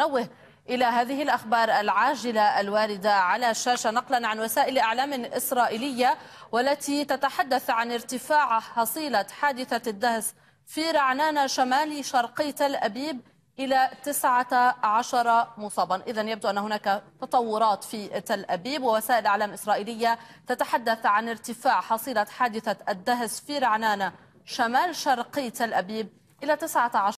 نوه إلى هذه الأخبار العاجلة الواردة على الشاشة نقلا عن وسائل إعلام إسرائيلية والتي تتحدث عن ارتفاع حصيلة حادثة الدهس في رعنان شمالي شرقي تل أبيب إلى 19 مصابا. إذا يبدو أن هناك تطورات في تل أبيب ووسائل إعلام إسرائيلية تتحدث عن ارتفاع حصيلة حادثة الدهس في رعنان شمال شرقي تل أبيب إلى 19